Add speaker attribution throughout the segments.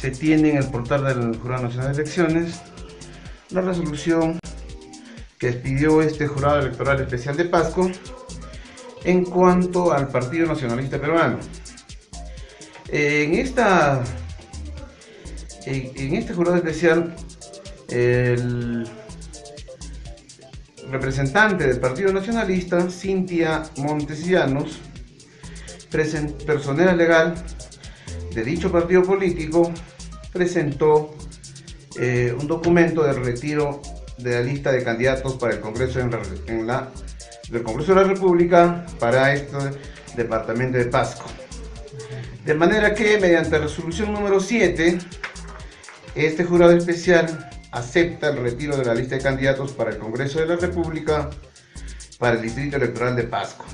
Speaker 1: se tiene en el portal del Jurado Nacional de Elecciones la resolución que expidió este Jurado Electoral Especial de Pasco en cuanto al Partido Nacionalista Peruano. En, esta, en, este jurado especial, el representante del Partido Nacionalista, Cintia Montesillanos, personera legal de dicho partido político, presentó eh, un documento de retiro de la lista de candidatos para el Congreso en, la, del Congreso de la República para este departamento de Pasco. De manera que mediante resolución número 7, este jurado especial acepta el retiro de la lista de candidatos para el Congreso de la República para el Distrito Electoral de Pasco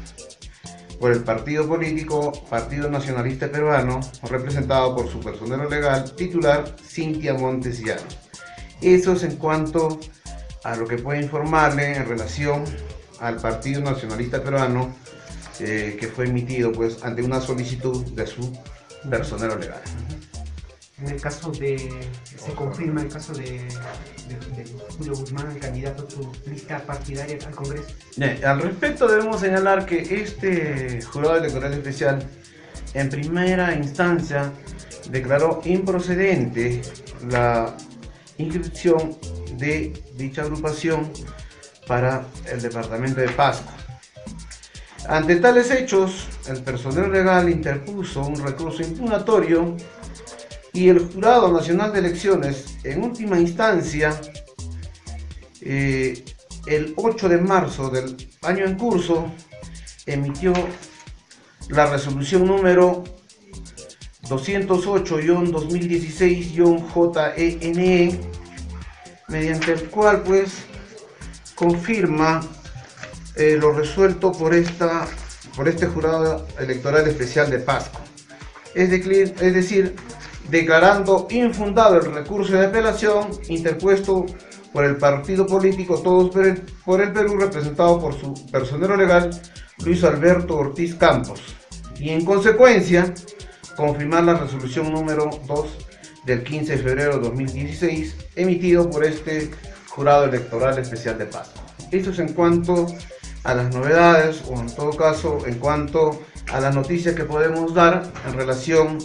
Speaker 1: por el partido político Partido Nacionalista Peruano, representado por su personero legal titular Cintia Montesiano. Eso es en cuanto a lo que puede informarle en relación al Partido Nacionalista Peruano eh, que fue emitido pues ante una solicitud de su personero legal.
Speaker 2: En el caso de, se confirma el caso de, Julio Guzmán, el candidato a su lista partidaria al Congreso.
Speaker 1: al respecto debemos señalar que este jurado electoral especial en primera instancia declaró improcedente la inscripción de dicha agrupación para el departamento de Pasco. Ante tales hechos, el personal legal interpuso un recurso impugnatorio y el Jurado Nacional de Elecciones, en última instancia, eh, el 8 de marzo del año en curso, emitió la resolución número 208-2016-JENE, e, mediante el cual pues confirma eh, lo resuelto por, esta, por este jurado electoral especial de Pasco. Es, es decir, declarando infundado el recurso de apelación interpuesto por el partido político Todos por el, Perú, representado por su personero legal Luis Alberto Ortiz Campos, y en consecuencia confirmar la resolución número 2 del 15 de febrero de 2016 emitido por este jurado electoral especial de paz. Esto es en cuanto a las novedades o en todo caso en cuanto a las noticias que podemos dar en relación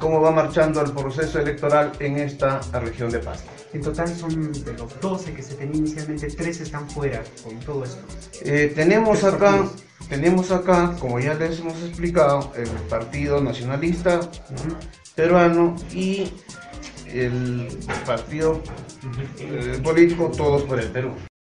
Speaker 1: cómo va marchando el proceso electoral en esta región de Paz.
Speaker 2: En total son de los 12 que se tenían inicialmente, 3 están fuera con todo esto.
Speaker 1: Eh, tenemos acá, tenemos acá, como ya les hemos explicado, el Partido Nacionalista Peruano y el Partido eh, Político Todos por el Perú.